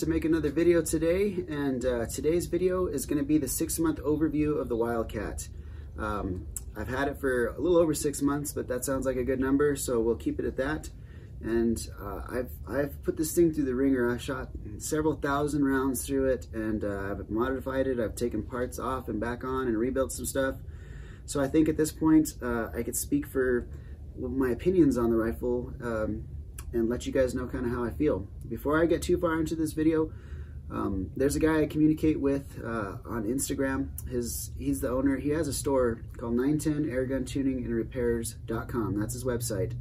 to make another video today and uh, today's video is going to be the six month overview of the Wildcat. Um, I've had it for a little over six months but that sounds like a good number so we'll keep it at that. And uh, I've, I've put this thing through the ringer. I've shot several thousand rounds through it and uh, I've modified it. I've taken parts off and back on and rebuilt some stuff. So I think at this point uh, I could speak for my opinions on the rifle um, and let you guys know kind of how I feel. Before I get too far into this video, um, there's a guy I communicate with uh, on Instagram. His He's the owner. He has a store called 910 Airgun Tuning and Repairs.com. That's his website.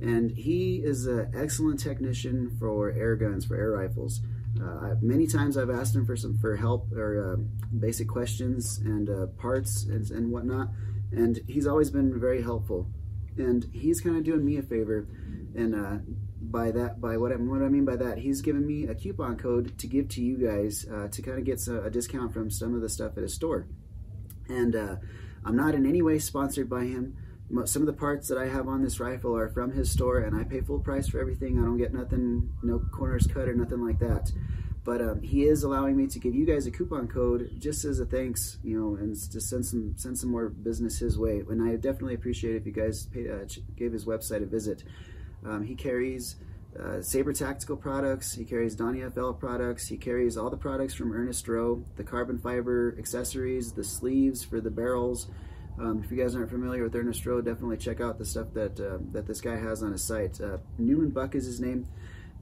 And he is an excellent technician for air guns, for air rifles. Uh, many times I've asked him for some for help or uh, basic questions and uh, parts and, and whatnot, and he's always been very helpful. And he's kind of doing me a favor and uh, by that, by what I, what I mean by that, he's given me a coupon code to give to you guys uh, to kind of get a, a, discount from some of the stuff at his store. And uh, I'm not in any way sponsored by him. Some of the parts that I have on this rifle are from his store, and I pay full price for everything. I don't get nothing, no corners cut or nothing like that. But um, he is allowing me to give you guys a coupon code just as a thanks, you know, and to send some send some more business his way. And I definitely appreciate if you guys pay, uh, gave his website a visit. Um, he carries uh, Saber Tactical products, he carries Donny FL products, he carries all the products from Ernest Rowe, the carbon fiber accessories, the sleeves for the barrels. Um, if you guys aren't familiar with Ernest Rowe, definitely check out the stuff that uh, that this guy has on his site. Uh, Newman Buck is his name.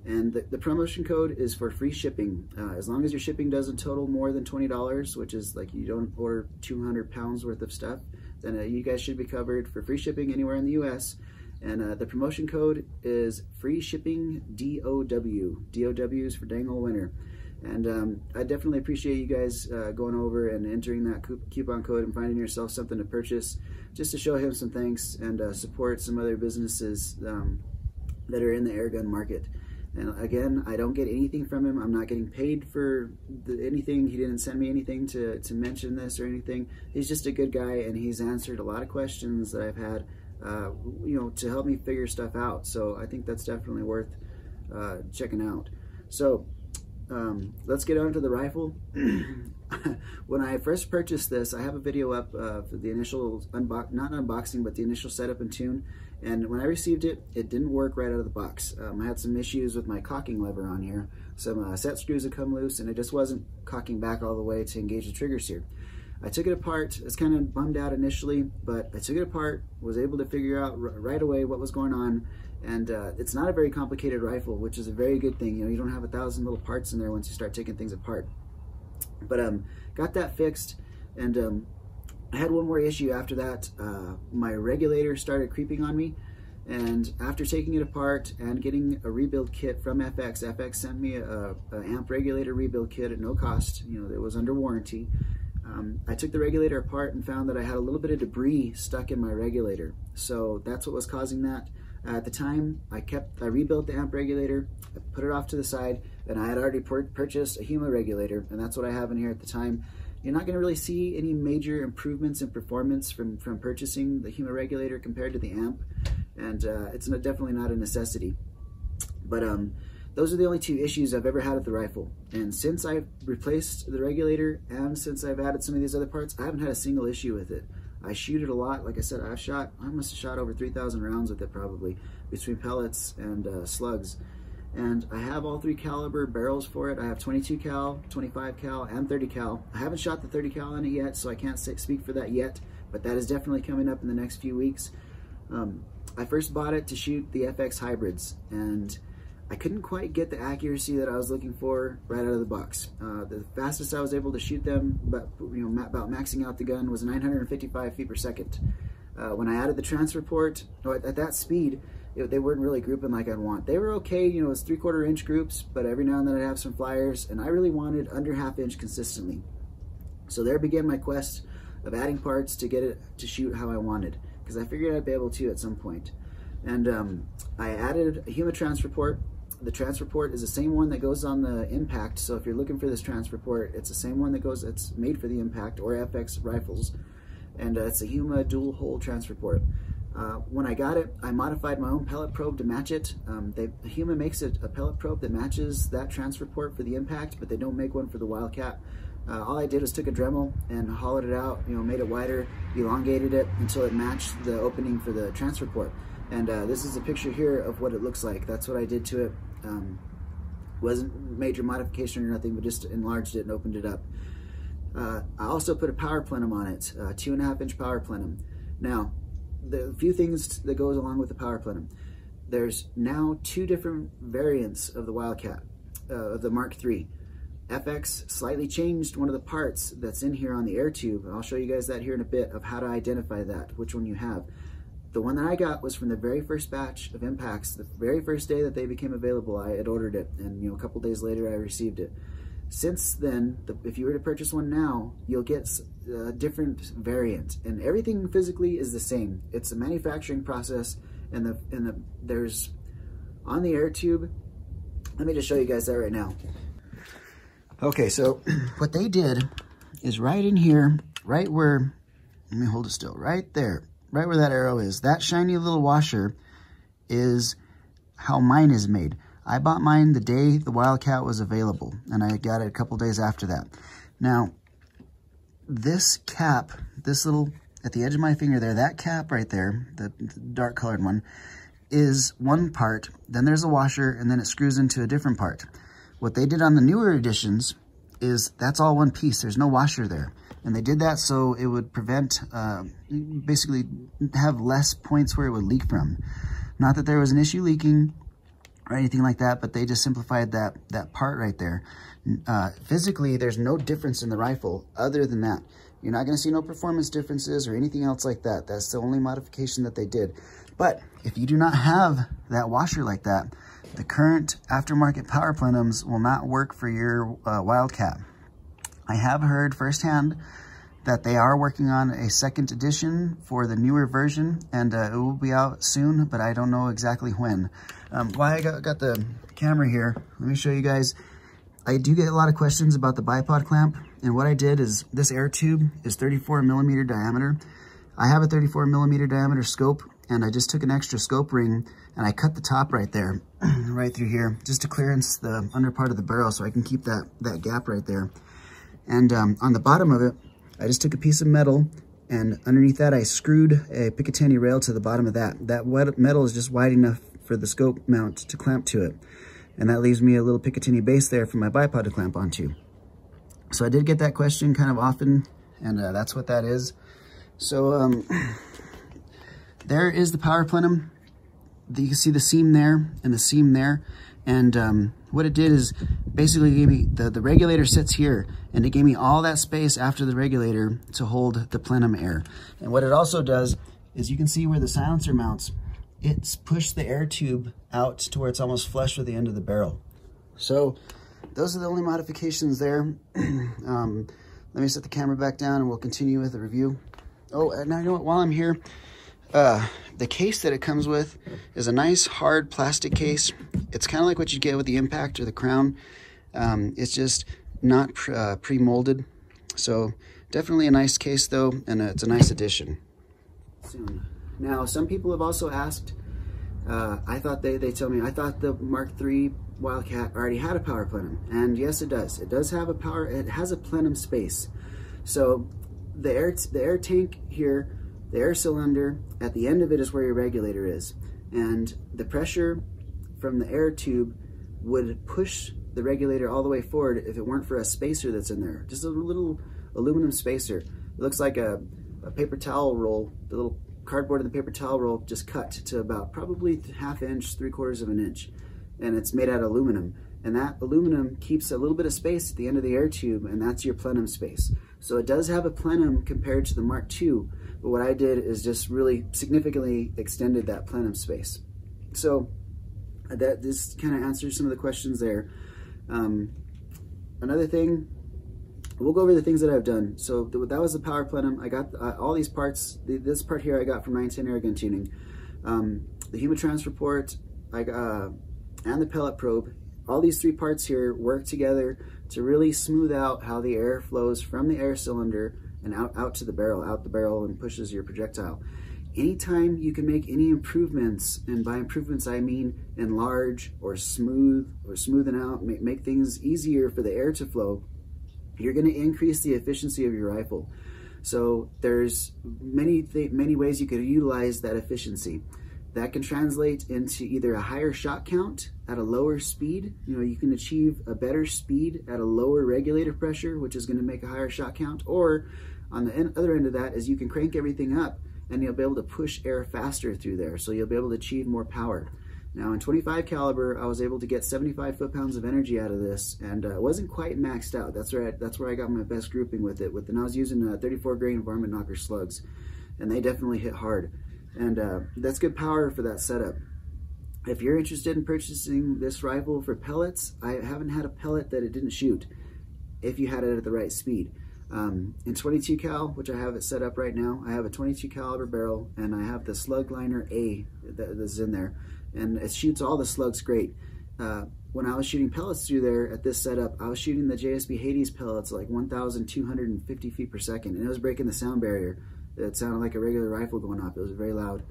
And the, the, promotion code is for free shipping. Uh, as long as your shipping doesn't total more than $20, which is like you don't order 200 pounds worth of stuff, then uh, you guys should be covered for free shipping anywhere in the US. And uh, the promotion code is free shipping DOW. DOW is for Dang Ol Winner. And um, I definitely appreciate you guys uh, going over and entering that coupon code and finding yourself something to purchase just to show him some thanks and uh, support some other businesses um, that are in the airgun market. And again, I don't get anything from him. I'm not getting paid for the, anything. He didn't send me anything to, to mention this or anything. He's just a good guy and he's answered a lot of questions that I've had uh, you know, to help me figure stuff out. So I think that's definitely worth uh, checking out. So um, let's get on to the rifle. when I first purchased this, I have a video up of the initial unbox, not unboxing, but the initial setup and tune. And when I received it, it didn't work right out of the box. Um, I had some issues with my cocking lever on here. Some uh, set screws had come loose and it just wasn't cocking back all the way to engage the triggers here. I took it apart. I was kind of bummed out initially, but I took it apart, was able to figure out right away what was going on. And uh, it's not a very complicated rifle, which is a very good thing. You know, you don't have a thousand little parts in there once you start taking things apart. But um, got that fixed, and um, I had one more issue after that. Uh, my regulator started creeping on me, and after taking it apart and getting a rebuild kit from FX, FX sent me a, a amp regulator rebuild kit at no cost. You know, it was under warranty. Um, I took the regulator apart and found that I had a little bit of debris stuck in my regulator. So that's what was causing that. At the time, I kept, I rebuilt the amp regulator, I put it off to the side, and I had already purchased a Huma regulator, and that's what I have in here at the time. You're not gonna really see any major improvements in performance from, from purchasing the Huma regulator compared to the amp, and uh, it's definitely not a necessity. But um, those are the only two issues I've ever had with the rifle. And since I've replaced the regulator and since I've added some of these other parts, I haven't had a single issue with it. I shoot it a lot. Like I said, I've shot, I must have shot over 3,000 rounds with it probably between pellets and uh, slugs. And I have all three caliber barrels for it. I have 22 cal, 25 cal, and 30 cal. I haven't shot the 30 cal in it yet, so I can't speak for that yet, but that is definitely coming up in the next few weeks. Um, I first bought it to shoot the FX hybrids, and I couldn't quite get the accuracy that I was looking for right out of the box. Uh, the fastest I was able to shoot them, but you know, about maxing out the gun, was 955 feet per second. Uh, when I added the transfer port, at, at that speed, it, they weren't really grouping like I'd want. They were okay, you know, it's three quarter inch groups, but every now and then I'd have some flyers, and I really wanted under half inch consistently. So there began my quest of adding parts to get it to shoot how I wanted, because I figured I'd be able to at some point. And um, I added a Huma transfer port, the transfer port is the same one that goes on the impact. So if you're looking for this transfer port, it's the same one that goes, it's made for the impact or FX rifles. And uh, it's a Huma dual hole transfer port. Uh, when I got it, I modified my own pellet probe to match it. Um, they, Huma makes a, a, pellet probe that matches that transfer port for the impact, but they don't make one for the Wildcat. Uh, all I did was took a Dremel and hollowed it out, you know, made it wider, elongated it until it matched the opening for the transfer port. And uh, this is a picture here of what it looks like. That's what I did to it. Um, wasn't major modification or nothing, but just enlarged it and opened it up. Uh, I also put a power plenum on it, two and a half inch power plenum. Now, the few things that goes along with the power plenum. There's now two different variants of the Wildcat, uh, of the Mark III. FX slightly changed one of the parts that's in here on the air tube. I'll show you guys that here in a bit of how to identify that, which one you have. The one that I got was from the very first batch of impacts. The very first day that they became available, I had ordered it, and you know, a couple days later, I received it. Since then, the, if you were to purchase one now, you'll get a different variant, and everything physically is the same. It's a manufacturing process, and the and the there's on the air tube. Let me just show you guys that right now. Okay, so what they did is right in here, right where, let me hold it still, right there, right where that arrow is, that shiny little washer is how mine is made. I bought mine the day the Wildcat was available, and I got it a couple days after that. Now, this cap, this little, at the edge of my finger there, that cap right there, the, the dark colored one, is one part, then there's a washer, and then it screws into a different part. What they did on the newer editions is that's all one piece. There's no washer there. And they did that so it would prevent, uh, basically have less points where it would leak from. Not that there was an issue leaking, or anything like that, but they just simplified that, that part right there. Uh, physically, there's no difference in the rifle other than that. You're not gonna see no performance differences or anything else like that. That's the only modification that they did. But if you do not have that washer like that, the current aftermarket power plenums will not work for your uh, Wildcat. I have heard firsthand that they are working on a second edition for the newer version and uh, it will be out soon, but I don't know exactly when. Um, why I got, got the camera here, let me show you guys. I do get a lot of questions about the bipod clamp and what I did is this air tube is 34 millimeter diameter. I have a 34 millimeter diameter scope and I just took an extra scope ring and I cut the top right there, right through here, just to clearance the under part of the barrel so I can keep that, that gap right there. And um, on the bottom of it, I just took a piece of metal and underneath that I screwed a Picatinny rail to the bottom of that. That metal is just wide enough for the scope mount to clamp to it. And that leaves me a little Picatinny base there for my bipod to clamp onto. So I did get that question kind of often, and uh, that's what that is. So um, there is the power plenum. You can see the seam there and the seam there. And um, what it did is basically gave me, the, the regulator sits here and it gave me all that space after the regulator to hold the plenum air. And what it also does is you can see where the silencer mounts, it's pushed the air tube out to where it's almost flush with the end of the barrel. So those are the only modifications there. um, let me set the camera back down and we'll continue with the review. Oh, and now you know what, while I'm here, uh, the case that it comes with is a nice hard plastic case. It's kind of like what you get with the Impact or the Crown. Um, it's just not uh, pre-molded. So definitely a nice case though, and it's a nice addition. Soon. Now, some people have also asked, uh, I thought they, they tell me, I thought the Mark III Wildcat already had a power plenum. And yes, it does. It does have a power, it has a plenum space. So the air, the air tank here the air cylinder, at the end of it is where your regulator is. And the pressure from the air tube would push the regulator all the way forward if it weren't for a spacer that's in there. Just a little aluminum spacer. It looks like a, a paper towel roll, the little cardboard in the paper towel roll just cut to about probably half inch, three quarters of an inch. And it's made out of aluminum. And that aluminum keeps a little bit of space at the end of the air tube, and that's your plenum space. So it does have a plenum compared to the Mark II, but what I did is just really significantly extended that plenum space. So that this kind of answers some of the questions there. Um, another thing, we'll go over the things that I've done. So that was the power plenum. I got uh, all these parts. This part here I got from 910 Airgun Tuning. Um, the Huma transfer port, I uh, and the pellet probe. All these three parts here work together to really smooth out how the air flows from the air cylinder and out, out to the barrel, out the barrel and pushes your projectile. anytime you can make any improvements, and by improvements I mean enlarge or smooth or smoothen out, make, make things easier for the air to flow, you're going to increase the efficiency of your rifle. So there's many many ways you could utilize that efficiency. That can translate into either a higher shot count at a lower speed. You know, you can achieve a better speed at a lower regulator pressure, which is going to make a higher shot count. Or on the other end of that is you can crank everything up and you'll be able to push air faster through there. So you'll be able to achieve more power. Now in 25 caliber, I was able to get 75 foot-pounds of energy out of this, and uh, it wasn't quite maxed out. That's where I, that's where I got my best grouping with it. With and I was using uh, 34 grain varmint knocker slugs, and they definitely hit hard, and uh, that's good power for that setup. If you're interested in purchasing this rifle for pellets, I haven't had a pellet that it didn't shoot. If you had it at the right speed. Um, in 22 cal, which I have it set up right now, I have a 22 caliber barrel and I have the slug liner A that is in there and it shoots all the slugs great. Uh, when I was shooting pellets through there at this setup, I was shooting the JSB Hades pellets like 1,250 feet per second and it was breaking the sound barrier. It sounded like a regular rifle going off. It was very loud.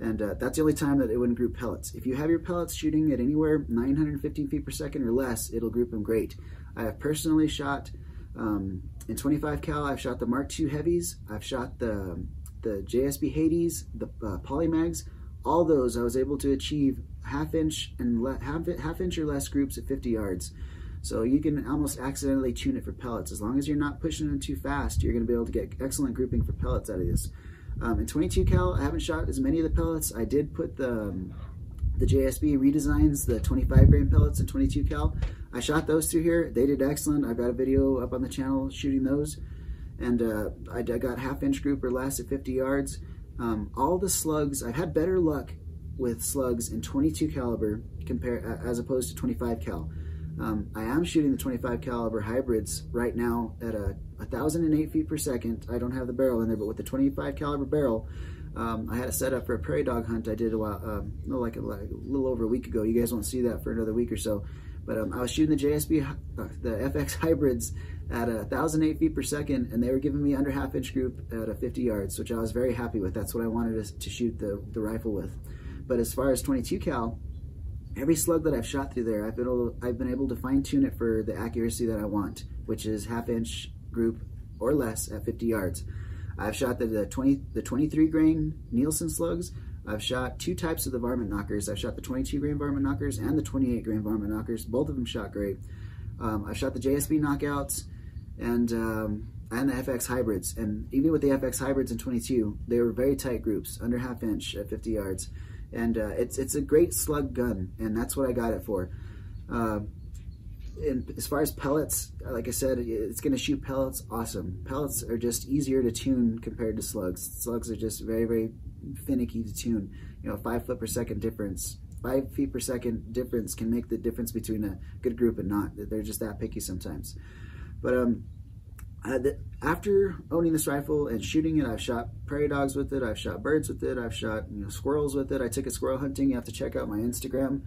And uh, that's the only time that it wouldn't group pellets. If you have your pellets shooting at anywhere 915 feet per second or less, it'll group them great. I have personally shot um, in 25 cal, I've shot the Mark II heavies. I've shot the the JSB Hades, the uh, Polymags. All those I was able to achieve half inch and half, half inch or less groups at 50 yards. So you can almost accidentally tune it for pellets. As long as you're not pushing them too fast, you're going to be able to get excellent grouping for pellets out of this. Um, in 22 cal, I haven't shot as many of the pellets. I did put the um, the JSB redesigns, the 25 grain pellets in 22 cal. I shot those through here. They did excellent. I've got a video up on the channel shooting those. And uh, I, I, got half inch group or less at 50 yards. Um, all the slugs, I've had better luck with slugs in 22 caliber compare as opposed to 25 cal. Um, I am shooting the 25 caliber hybrids right now at a 1,008 feet per second. I don't have the barrel in there, but with the 25 caliber barrel, um, I had a setup for a prairie dog hunt I did a while, um, like a, like a, little over a week ago. You guys won't see that for another week or so. But um, I was shooting the JSB, uh, the FX hybrids at a 1,008 feet per second, and they were giving me under half inch group at a 50 yards, which I was very happy with. That's what I wanted to, to shoot the, the rifle with. But as far as 22 cal, every slug that I've shot through there, I've been able, I've been able to fine tune it for the accuracy that I want, which is half inch group or less at 50 yards. I've shot the, the 20 the 23 grain Nielsen slugs. I've shot two types of the varmint knockers. I've shot the 22 grain varmint knockers and the 28 grain varmint knockers. Both of them shot great. Um, I've shot the JSB knockouts and um, and the FX hybrids. And even with the FX hybrids in 22, they were very tight groups, under half inch at 50 yards. And uh, it's it's a great slug gun, and that's what I got it for. Uh, and as far as pellets, like I said, it's going to shoot pellets. Awesome. Pellets are just easier to tune compared to slugs. Slugs are just very, very finicky to tune. You know, five foot per second difference, five feet per second difference can make the difference between a good group and not. They're just that picky sometimes. But um, the, after owning this rifle and shooting it, I've shot prairie dogs with it. I've shot birds with it. I've shot you know, squirrels with it. I took it squirrel hunting. You have to check out my Instagram.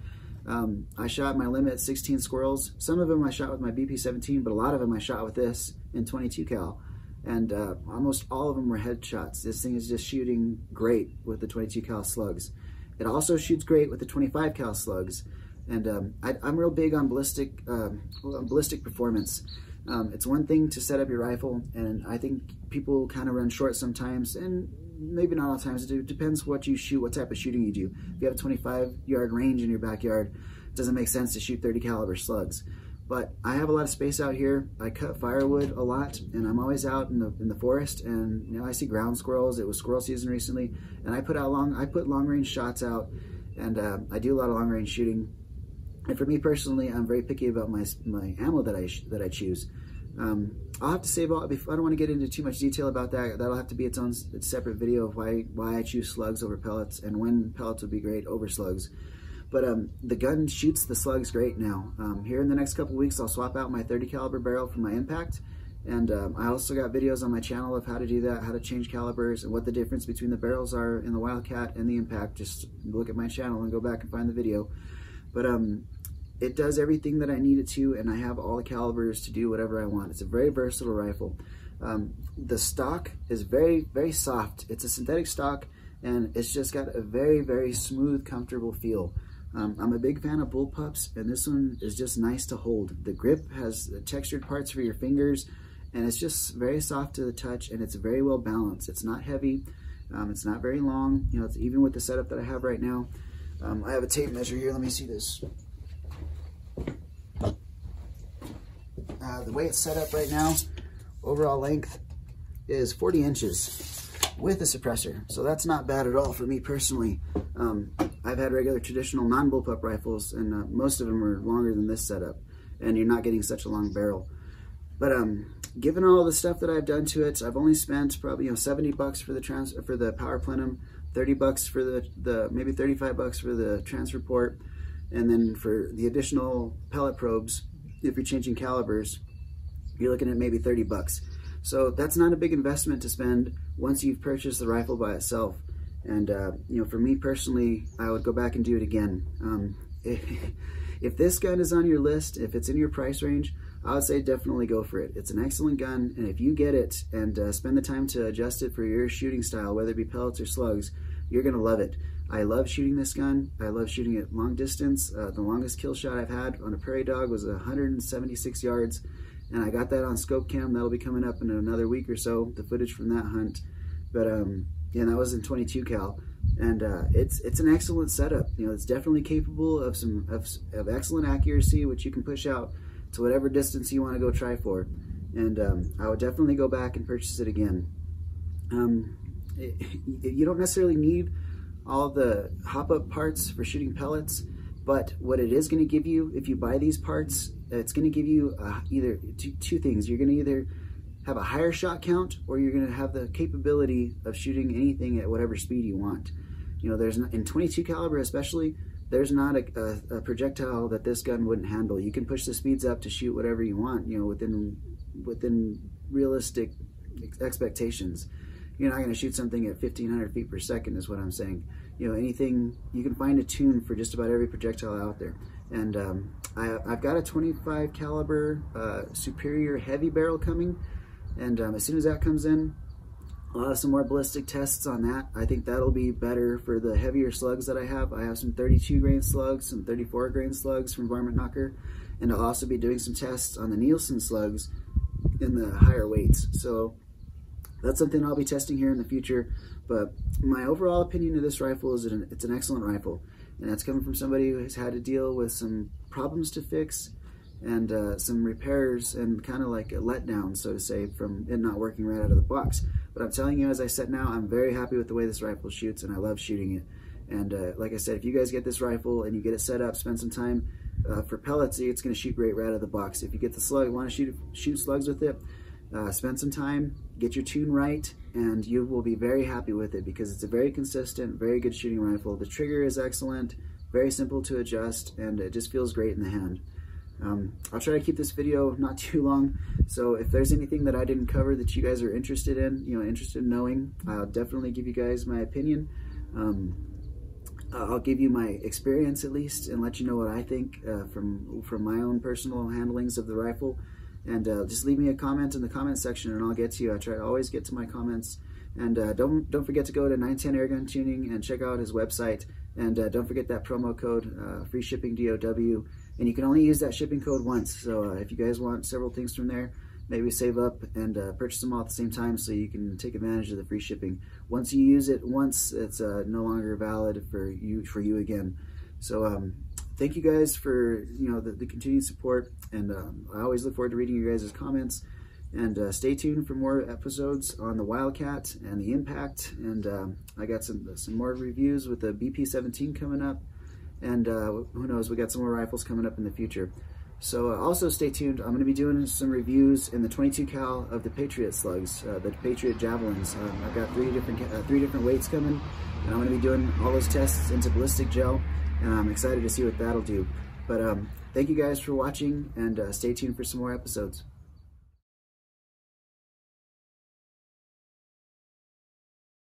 Um, I shot my limit 16 squirrels. Some of them I shot with my BP-17, but a lot of them I shot with this in 22 cal. And uh, almost all of them were headshots. This thing is just shooting great with the 22 cal slugs. It also shoots great with the 25 cal slugs. And um, I, am real big on ballistic, um, ballistic performance. Um, it's one thing to set up your rifle, and I think people kind of run short sometimes, and maybe not all times. It depends what you shoot, what type of shooting you do. If you have a 25 yard range in your backyard, it doesn't make sense to shoot 30 caliber slugs. But I have a lot of space out here. I cut firewood a lot, and I'm always out in the in the forest. And you know, I see ground squirrels. It was squirrel season recently, and I put out long I put long range shots out, and uh, I do a lot of long range shooting. And for me personally, I'm very picky about my my ammo that I that I choose. Um, I'll have to save all, I don't want to get into too much detail about that. That'll have to be its own separate video of why, why I choose slugs over pellets and when pellets would be great over slugs. But um, the gun shoots the slugs great now. Um, here in the next couple weeks, I'll swap out my 30 caliber barrel for my impact. And um, I also got videos on my channel of how to do that, how to change calibers, and what the difference between the barrels are in the Wildcat and the Impact. Just look at my channel and go back and find the video. But um, it does everything that I need it to, and I have all the calibers to do whatever I want. It's a very versatile rifle. Um, the stock is very, very soft. It's a synthetic stock. and it's just got a very, very smooth, comfortable feel. Um, I'm a big fan of bullpups, and this one is just nice to hold. The grip has textured parts for your fingers, and it's just very soft to the touch, and it's very well balanced. It's not heavy, um, it's not very long. You know, it's even with the setup that I have right now. Um, I have a tape measure here. Let me see this. Uh, the way it's set up right now, overall length is 40 inches with a suppressor. So that's not bad at all for me personally. Um, I've had regular traditional non-bullpup rifles and uh, most of them are longer than this setup and you're not getting such a long barrel. But um, given all the stuff that I've done to it, I've only spent probably you know 70 bucks for the trans for the power plenum, 30 bucks for the the maybe 35 bucks for the transfer port, and then for the additional pellet probes, if you're changing calibers, you're looking at maybe 30 bucks. So that's not a big investment to spend once you've purchased the rifle by itself. And uh, you know, for me personally, I would go back and do it again. Um, if, if this gun is on your list, if it's in your price range, I would say definitely go for it. It's an excellent gun, and if you get it and uh, spend the time to adjust it for your shooting style, whether it be pellets or slugs, you're gonna love it. I love shooting this gun. I love shooting it long distance. Uh, the longest kill shot I've had on a prairie dog was 176 yards, and I got that on scope cam. That'll be coming up in another week or so, the footage from that hunt. But um, yeah, that was in 22 cal, and uh, it's it's an excellent setup. You know, it's definitely capable of some of, of excellent accuracy, which you can push out to whatever distance you want to go try for. And um, I would definitely go back and purchase it again. Um, it, you don't necessarily need all the hop-up parts for shooting pellets, but what it is going to give you, if you buy these parts, it's going to give you uh, either two, two things. You're going to either have a higher shot count or you're going to have the capability of shooting anything at whatever speed you want. You know, there's in 22 caliber especially, there's not a, a, a, projectile that this gun wouldn't handle. You can push the speeds up to shoot whatever you want, you know, within within realistic expectations. You're not going to shoot something at 1500 feet per second is what I'm saying. You know, anything, you can find a tune for just about every projectile out there. And um, I, have got a 25 caliber uh, superior heavy barrel coming. And um, as soon as that comes in, I'll have some more ballistic tests on that. I think that'll be better for the heavier slugs that I have. I have some 32 grain slugs, some 34 grain slugs from Varmint Knocker, and I'll also be doing some tests on the Nielsen slugs in the higher weights. So that's something I'll be testing here in the future. But my overall opinion of this rifle is that it's an excellent rifle. And that's coming from somebody who has had to deal with some problems to fix and uh, some repairs and kind of like a letdown, so to say, from it not working right out of the box. But I'm telling you, as I said now, I'm very happy with the way this rifle shoots, and I love shooting it. And uh, like I said, if you guys get this rifle and you get it set up, spend some time uh, for pellets, it's going to shoot great right out of the box. If you get the slug, want to shoot shoot slugs with it, uh, spend some time, get your tune right, and you will be very happy with it because it's a very consistent, very good shooting rifle. The trigger is excellent, very simple to adjust, and it just feels great in the hand. Um, I'll try to keep this video not too long, so if there's anything that I didn't cover that you guys are interested in, you know, interested in knowing, I'll definitely give you guys my opinion. Um, I'll give you my experience at least and let you know what I think uh, from from my own personal handlings of the rifle. And uh, just leave me a comment in the comment section and I'll get to you. I try to always get to my comments. And uh, don't don't forget to go to 910 Airgun Tuning and check out his website. And uh, don't forget that promo code, uh, free shipping DOW and you can only use that shipping code once. So uh, if you guys want several things from there, maybe save up and uh, purchase them all at the same time so you can take advantage of the free shipping. Once you use it once, it's no longer valid for you for you again. So um, thank you guys for you know the, the continued support, and um, I always look forward to reading your guys' comments. And uh, stay tuned for more episodes on the Wildcat and the Impact. And um, I got some some more reviews with the BP-17 coming up. And uh, who knows, we got some more rifles coming up in the future. So uh, also stay tuned. I'm going to be doing some reviews in the 22 cal of the Patriot slugs, uh, the Patriot javelins. Um, I've got three different uh, three different weights coming, and I'm going to be doing all those tests into ballistic gel, I'm excited to see what that'll do. But um, thank you guys for watching, and uh, stay tuned for some more episodes.